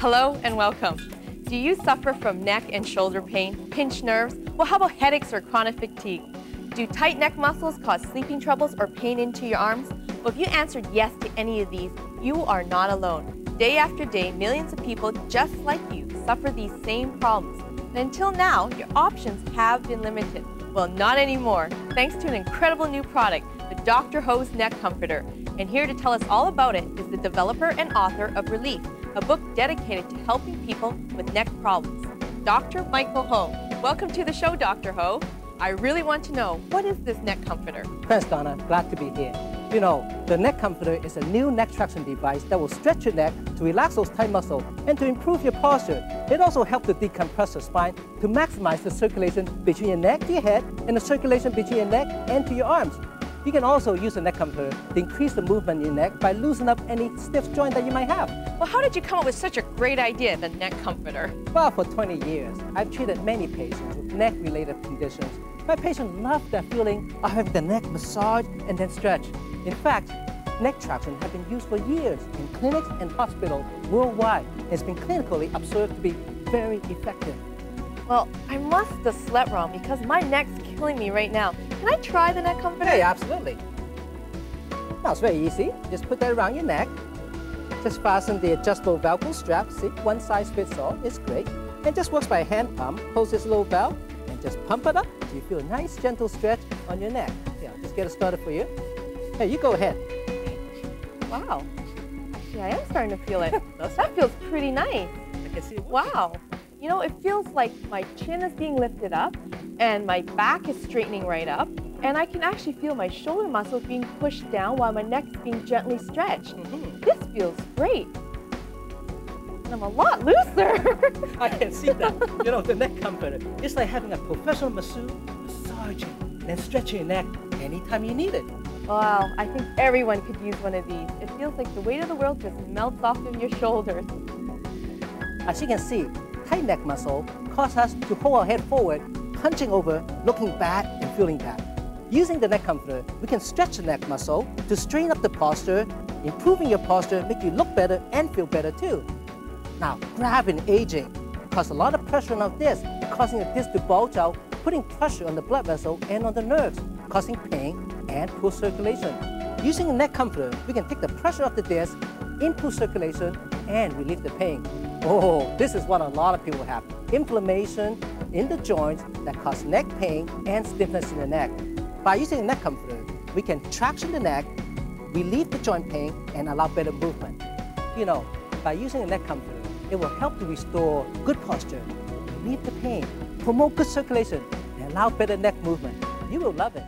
Hello and welcome. Do you suffer from neck and shoulder pain, pinched nerves? Well, how about headaches or chronic fatigue? Do tight neck muscles cause sleeping troubles or pain into your arms? Well, if you answered yes to any of these, you are not alone. Day after day, millions of people just like you suffer these same problems. And until now, your options have been limited. Well, not anymore, thanks to an incredible new product, the Dr. Ho's Neck Comforter. And here to tell us all about it is the developer and author of Relief, a book dedicated to helping people with neck problems. Dr. Michael Ho. Welcome to the show, Dr. Ho. I really want to know, what is this neck comforter? Thanks, Donna. Glad to be here. You know, the neck comforter is a new neck traction device that will stretch your neck to relax those tight muscles and to improve your posture. It also helps to decompress your spine to maximize the circulation between your neck to your head and the circulation between your neck and to your arms. You can also use a neck comforter to increase the movement in your neck by loosening up any stiff joint that you might have. Well, how did you come up with such a great idea, the neck comforter? Well, for 20 years, I've treated many patients with neck-related conditions. My patients love that feeling of having the neck massaged and then stretched. In fact, neck traction have been used for years in clinics and hospitals worldwide. It's been clinically observed to be very effective. Well, I must have slept wrong because my neck's killing me right now. Can I try the neck comforter? Hey, absolutely. Now it's very easy. Just put that around your neck. Just fasten the adjustable Velcro strap. See, one size fits all. It's great. And just works by hand pump. Hold this little bell and just pump it up so you feel a nice gentle stretch on your neck. Yeah, just get it started for you. Hey, you go ahead. Wow. Actually, I am starting to feel it. that feels pretty nice. I can see it. Wow. You know, it feels like my chin is being lifted up and my back is straightening right up. And I can actually feel my shoulder muscles being pushed down while my neck is being gently stretched. Mm -hmm. This feels great. And I'm a lot looser. I can see that. you know, the neck comforter. It's like having a professional masseuse massaging and stretching your neck anytime you need it. Wow, I think everyone could use one of these. It feels like the weight of the world just melts off of your shoulders. As you can see, tight neck muscle cause us to hold our head forward, punching over, looking bad and feeling bad. Using the neck comforter, we can stretch the neck muscle to straighten up the posture, improving your posture, make you look better and feel better too. Now, grab and aging cause a lot of pressure on disc, causing the disc to bulge out, putting pressure on the blood vessel and on the nerves, causing pain and poor circulation. Using a neck comforter, we can take the pressure off the disc, improve circulation, and relieve the pain. Oh, this is what a lot of people have. Inflammation in the joints that cause neck pain and stiffness in the neck. By using a neck comforter, we can traction the neck, relieve the joint pain, and allow better movement. You know, by using a neck comforter, it will help to restore good posture, relieve the pain, promote good circulation, and allow better neck movement. You will love it.